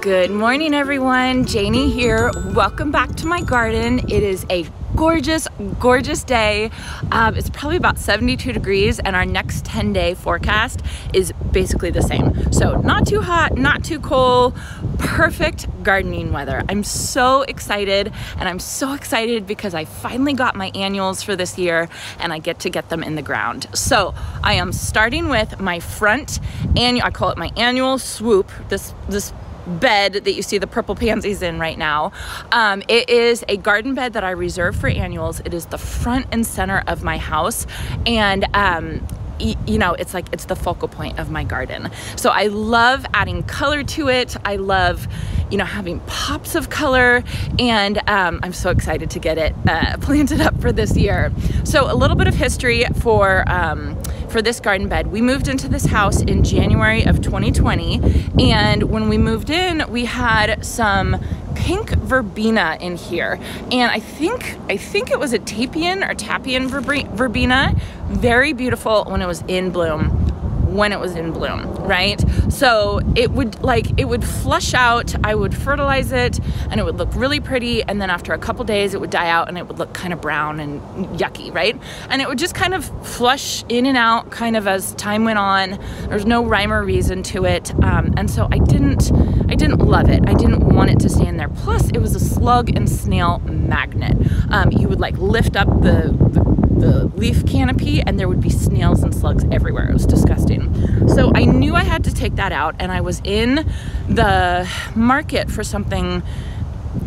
Good morning, everyone. Janie here. Welcome back to my garden. It is a gorgeous, gorgeous day. Um, it's probably about 72 degrees, and our next 10 day forecast is basically the same. So, not too hot, not too cold, perfect gardening weather. I'm so excited, and I'm so excited because I finally got my annuals for this year and I get to get them in the ground. So, I am starting with my front annual, I call it my annual swoop. This, this bed that you see the purple pansies in right now. Um, it is a garden bed that I reserve for annuals. It is the front and center of my house. And um, you know, it's like it's the focal point of my garden. So I love adding color to it. I love, you know, having pops of color, and um, I'm so excited to get it uh, planted up for this year. So a little bit of history for. Um, for this garden bed. We moved into this house in January of 2020, and when we moved in, we had some pink verbena in here, and I think I think it was a Tapien or Tapien verbena, very beautiful when it was in bloom when it was in bloom, right? So it would like it would flush out, I would fertilize it and it would look really pretty and then after a couple days it would die out and it would look kind of brown and yucky, right? And it would just kind of flush in and out kind of as time went on. There's no rhyme or reason to it. Um, and so I didn't I didn't love it. I didn't want it to stay in there. Plus it was a slug and snail magnet. Um, you would like lift up the, the the leaf canopy and there would be snails and slugs everywhere. It was disgusting. So I knew I had to take that out and I was in the market for something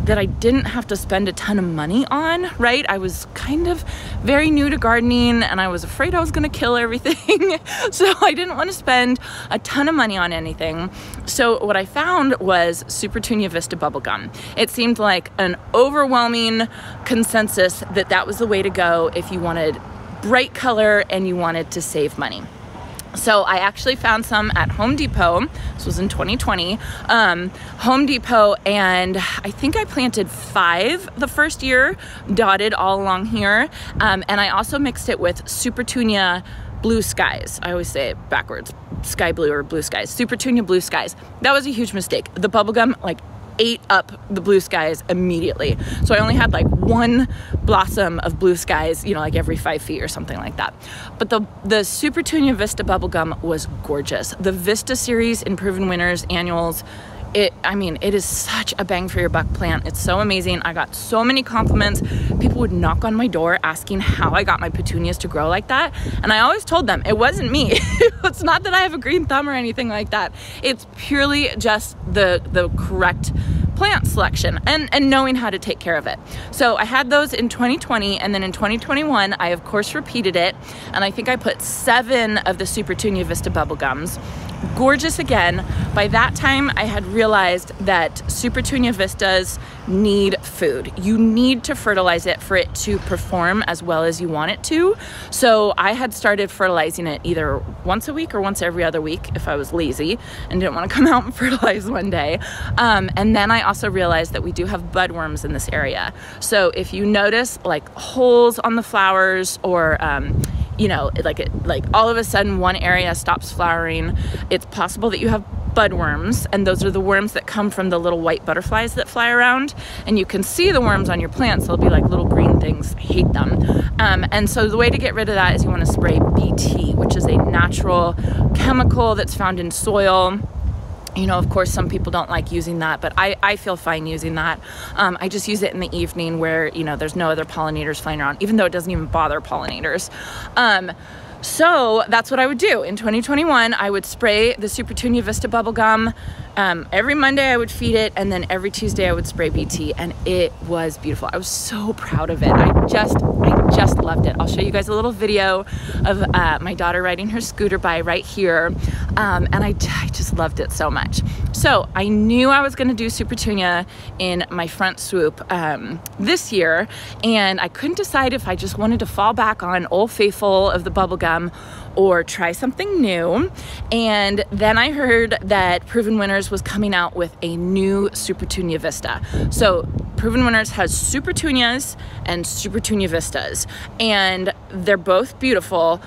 that I didn't have to spend a ton of money on, right? I was kind of very new to gardening and I was afraid I was gonna kill everything. so I didn't want to spend a ton of money on anything. So what I found was Supertunia Vista bubblegum. It seemed like an overwhelming consensus that that was the way to go if you wanted bright color and you wanted to save money. So I actually found some at Home Depot. This was in 2020. Um, Home Depot, and I think I planted five the first year, dotted all along here. Um, and I also mixed it with Supertunia blue skies. I always say it backwards sky blue or blue skies. Supertunia blue skies. That was a huge mistake. The bubblegum, like ate up the blue skies immediately. So I only had like one blossom of blue skies, you know, like every five feet or something like that. But the, the Super Supertunia Vista bubblegum was gorgeous. The Vista series in Proven Winners annuals it i mean it is such a bang for your buck plant it's so amazing. I got so many compliments. People would knock on my door asking how i got my petunias to grow like that. And i always told them it wasn't me. It's not that i have a green thumb or anything like that. It's purely just the the correct plant selection and, and knowing how to take care of it. So I had those in 2020 and then in 2021 I of course repeated it. And I think I put seven of the Supertunia Vista bubblegums gorgeous again. By that time, I had realized that Supertunia Vistas need food. You need to fertilize it for it to perform as well as you want it to. So I had started fertilizing it either once a week or once every other week if I was lazy and didn't want to come out and fertilize one day. Um, and then I also realized that we do have budworms in this area. So if you notice like holes on the flowers or um, you know, like it, like all of a sudden one area stops flowering, it's possible that you have budworms, and those are the worms that come from the little white butterflies that fly around. And you can see the worms on your plants; they'll be like little green things. I hate them. Um, and so the way to get rid of that is you want to spray BT, which is a natural chemical that's found in soil you know, of course, some people don't like using that, but I, I feel fine using that. Um, I just use it in the evening where, you know, there's no other pollinators flying around, even though it doesn't even bother pollinators. Um, so that's what I would do. In 2021, I would spray the Super Supertunia Vista bubblegum. Um, every Monday I would feed it, and then every Tuesday I would spray BT, and it was beautiful. I was so proud of it. I just, I just loved it. I'll show you guys a little video of uh, my daughter riding her scooter by right here, um, and I, I just loved it so much. So I knew I was gonna do Supertunia in my front swoop um, this year, and I couldn't decide if I just wanted to fall back on Old Faithful of the bubblegum or try something new. And then I heard that Proven Winners was coming out with a new Supertunia Vista. So Proven Winners has Supertunias and Supertunia Vistas, and they're both beautiful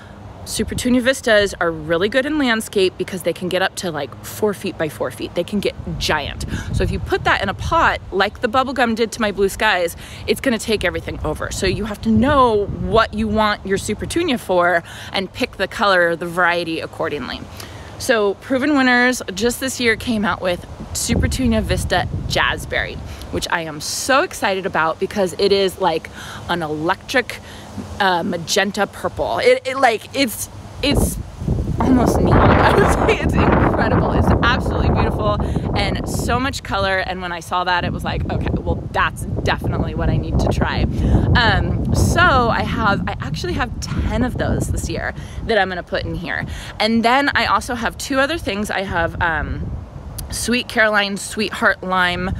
Supertunia Vistas are really good in landscape because they can get up to like four feet by four feet. They can get giant. So if you put that in a pot, like the bubblegum did to my blue skies, it's gonna take everything over. So you have to know what you want your Supertunia for and pick the color, the variety accordingly. So Proven Winners just this year came out with Supertunia Vista Jazzberry, which I am so excited about because it is like an electric uh, magenta purple. It, it like it's it's almost neon. I would say it's incredible. It's absolutely beautiful and so much color. And when I saw that, it was like, okay, well, that's definitely what I need to try. Um, so I have, I actually have 10 of those this year that I'm gonna put in here. And then I also have two other things. I have um, Sweet Caroline Sweetheart Lime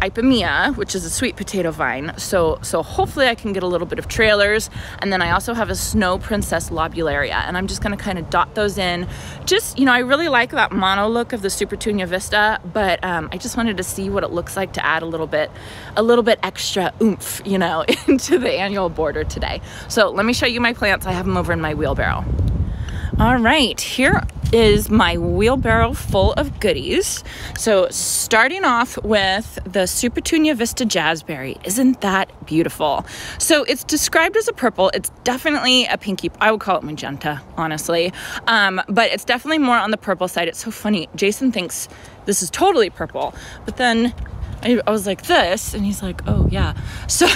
Ipomoea, which is a sweet potato vine. So, so hopefully I can get a little bit of trailers. And then I also have a Snow Princess Lobularia. And I'm just gonna kind of dot those in. Just, you know, I really like that mono look of the Supertunia Vista, but um, I just wanted to see what it looks like to add a little bit, a little bit extra oomph, you know, into the annual border today. So let me show you my plants. I have them over in my wheelbarrow. All right, here is my wheelbarrow full of goodies. So starting off with the Supertunia Vista Jazzberry. Isn't that beautiful? So it's described as a purple. It's definitely a pinky. I would call it magenta, honestly. Um, but it's definitely more on the purple side. It's so funny. Jason thinks this is totally purple, but then I, I was like this? And he's like oh yeah. So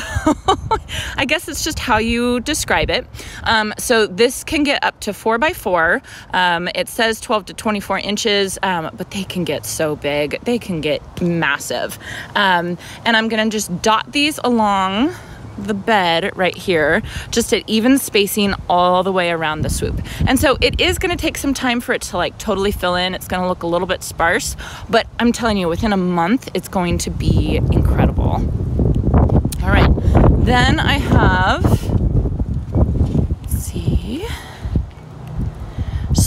i guess it's just how you describe it. Um, so this can get up to four by four. Um, it says 12 to 24 inches um, but they can get so big. They can get massive. Um, and i'm gonna just dot these along the bed right here, just at even spacing all the way around the swoop. And so it is gonna take some time for it to like totally fill in. It's gonna look a little bit sparse, but I'm telling you, within a month, it's going to be incredible. All right, then I have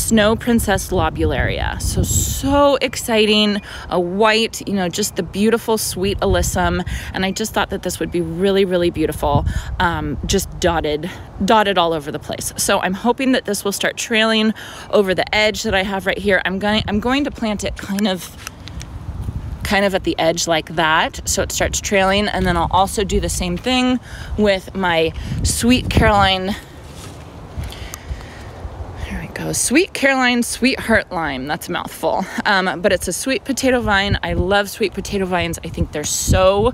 Snow Princess lobularia. So, so exciting. A white, you know, just the beautiful sweet alyssum. And I just thought that this would be really, really beautiful. Um, just dotted, dotted all over the place. So I'm hoping that this will start trailing over the edge that I have right here. I'm going, I'm going to plant it kind of kind of at the edge like that so it starts trailing and then I'll also do the same thing with my sweet Caroline go. Sweet Caroline Sweetheart Lime. That's a mouthful. Um, but it's a sweet potato vine. I love sweet potato vines. I think they're so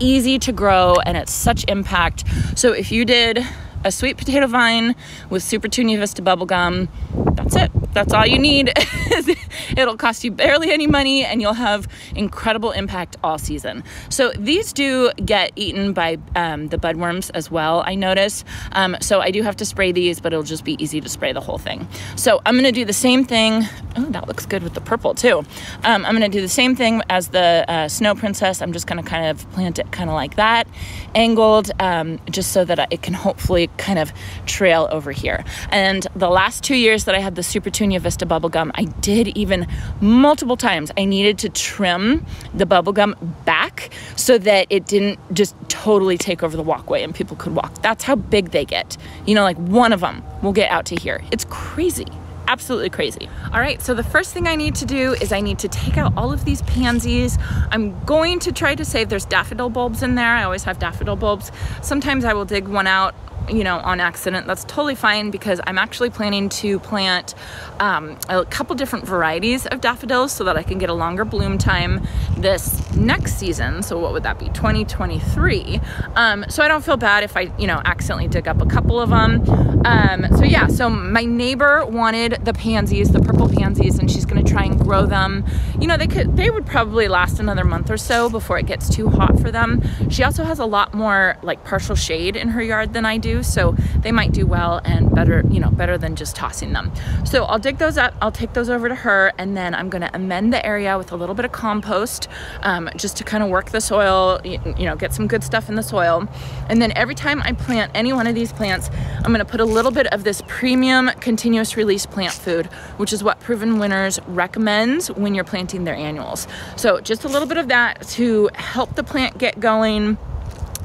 easy to grow and it's such impact. So if you did a sweet potato vine with Super Supertunia Vista bubblegum, that's it that's all you need. It'll cost you barely any money and you'll have incredible impact all season. So these do get eaten by um, the budworms as well, I notice. Um, so I do have to spray these, but it'll just be easy to spray the whole thing. So I'm gonna do the same thing. Oh, that looks good with the purple too. Um, I'm gonna do the same thing as the uh, Snow Princess. I'm just gonna kind of plant it kind of like that, angled, um, just so that it can hopefully kind of trail over here. And the last two years that I had the Super Petunia Vista bubblegum, I did even multiple times. I needed to trim the bubblegum back so that it didn't just totally take over the walkway and people could walk. That's how big they get. You know, like one of them will get out to here. It's crazy absolutely crazy. All right, so the first thing I need to do is I need to take out all of these pansies. I'm going to try to save, there's daffodil bulbs in there. I always have daffodil bulbs. Sometimes I will dig one out you know, on accident, that's totally fine because I'm actually planning to plant um, a couple different varieties of daffodils so that I can get a longer bloom time this next season. So what would that be? 2023. Um, so I don't feel bad if I, you know, accidentally dig up a couple of them. Um, so yeah, so my neighbor wanted the pansies, the purple pansies, and she's gonna try and grow them. You know, they could, they would probably last another month or so before it gets too hot for them. She also has a lot more like partial shade in her yard than I do so they might do well and better, you know, better than just tossing them. So I'll dig those up, I'll take those over to her, and then I'm gonna amend the area with a little bit of compost um, just to kind of work the soil, you, you know, get some good stuff in the soil. And then every time I plant any one of these plants, I'm gonna put a little bit of this premium continuous release plant food, which is what Proven Winners recommends when you're planting their annuals. So just a little bit of that to help the plant get going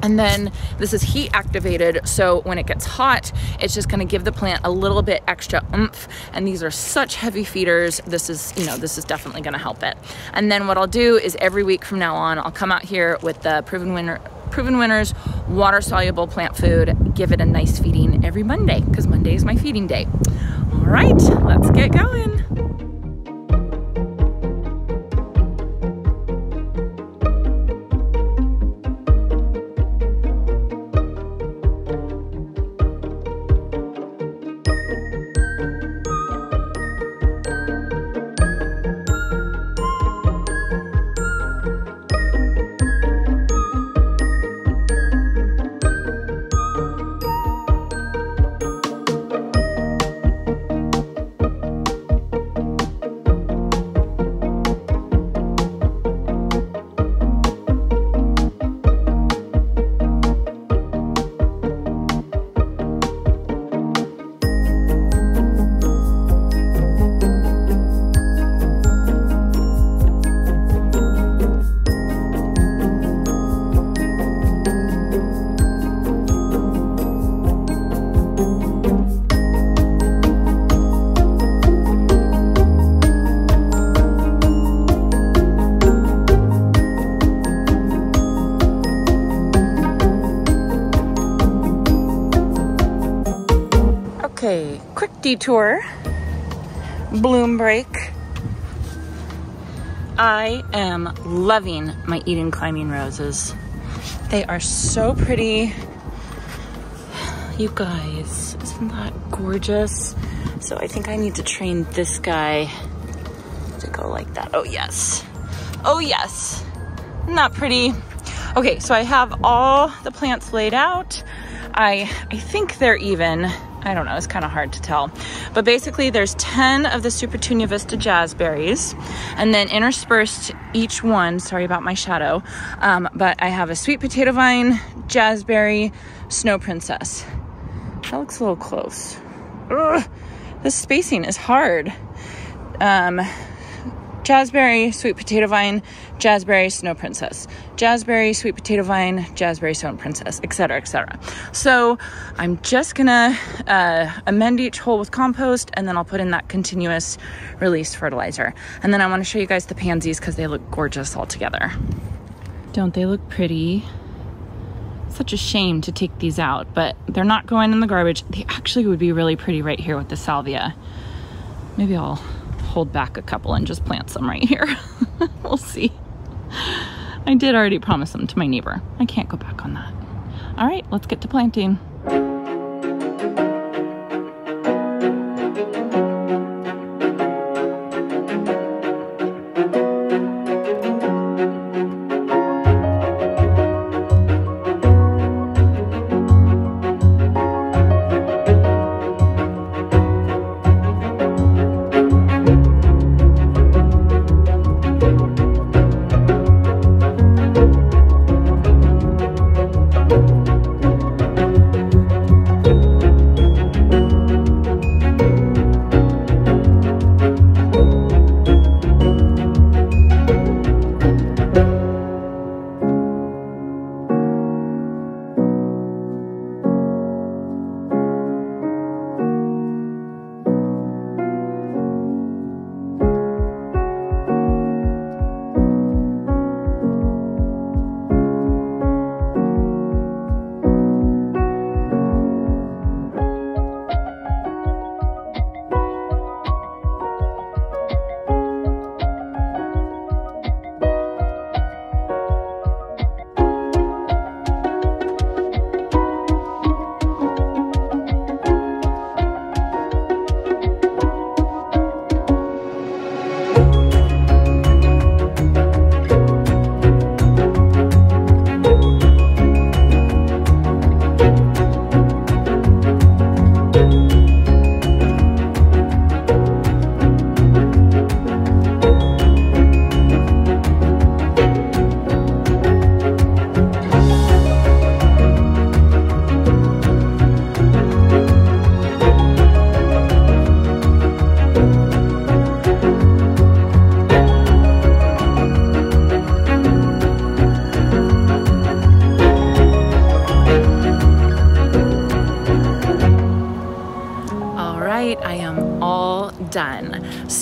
And then this is heat activated, so when it gets hot, it's just gonna give the plant a little bit extra oomph. And these are such heavy feeders. This is, you know, this is definitely gonna help it. And then what I'll do is every week from now on, I'll come out here with the Proven Winner Proven Winners water soluble plant food, give it a nice feeding every Monday, because Monday is my feeding day. All right, let's get going. Detour. Bloom break. I am loving my Eden climbing roses. They are so pretty. You guys, isn't that gorgeous? So I think I need to train this guy to go like that. Oh yes. Oh yes. Isn't pretty? Okay, so I have all the plants laid out. I, I think they're even. I don't know, it's kind of hard to tell. But basically there's 10 of the Super Supertunia Vista jazzberries and then interspersed each one, sorry about my shadow, um, but I have a sweet potato vine, jazzberry, snow princess. That looks a little close. Ugh, this spacing is hard. Um, jazzberry, sweet potato vine, jazzberry, snow princess, jazzberry, sweet potato vine, jazzberry, snow princess, etc., etc. So I'm just gonna uh, amend each hole with compost, and then I'll put in that continuous release fertilizer. And then I want to show you guys the pansies because they look gorgeous all together. Don't they look pretty? Such a shame to take these out, but they're not going in the garbage. They actually would be really pretty right here with the salvia. Maybe I'll hold back a couple and just plant some right here. we'll see. I did already promise them to my neighbor. I can't go back on that. All right, let's get to planting.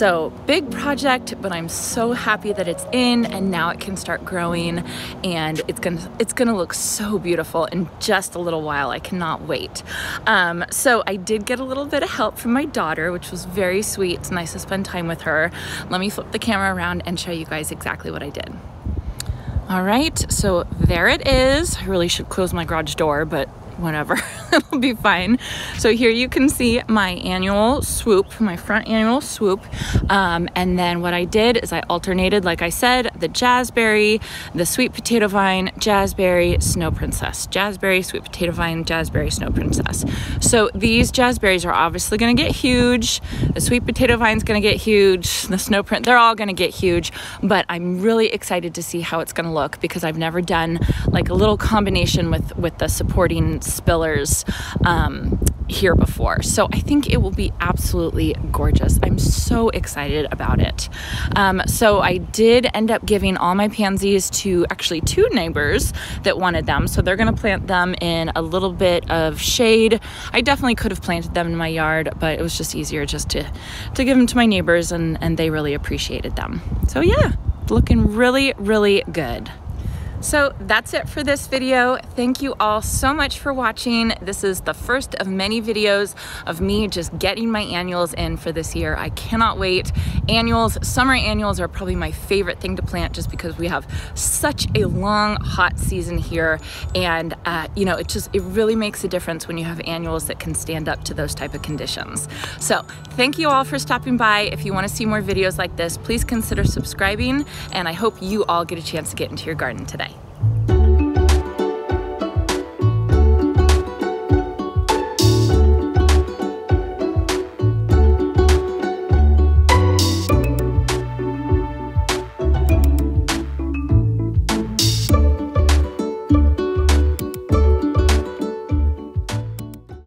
So big project, but I'm so happy that it's in and now it can start growing and it's gonna, it's gonna look so beautiful in just a little while. I cannot wait. Um, so I did get a little bit of help from my daughter, which was very sweet. It's nice to spend time with her. Let me flip the camera around and show you guys exactly what I did. All right, so there it is. I really should close my garage door, but whatever, it'll be fine. So here you can see my annual swoop, my front annual swoop. Um, and then what I did is I alternated, like I said, the jazzberry, the sweet potato vine, jazzberry, snow princess, jazzberry, sweet potato vine, jazzberry, snow princess. So these jazzberries are obviously gonna get huge. The sweet potato vine's gonna get huge. The snow print, they're all gonna get huge, but I'm really excited to see how it's gonna look because I've never done like a little combination with, with the supporting spillers um, here before. So I think it will be absolutely gorgeous. I'm so excited about it. Um, so I did end up giving all my pansies to actually two neighbors that wanted them. So they're going to plant them in a little bit of shade. I definitely could have planted them in my yard, but it was just easier just to, to give them to my neighbors and, and they really appreciated them. So yeah, looking really, really good. So that's it for this video. Thank you all so much for watching. This is the first of many videos of me just getting my annuals in for this year. I cannot wait. Annuals, summer annuals are probably my favorite thing to plant just because we have such a long hot season here and uh, you know it just it really makes a difference when you have annuals that can stand up to those type of conditions. So thank you all for stopping by. If you want to see more videos like this, please consider subscribing and I hope you all get a chance to get into your garden today.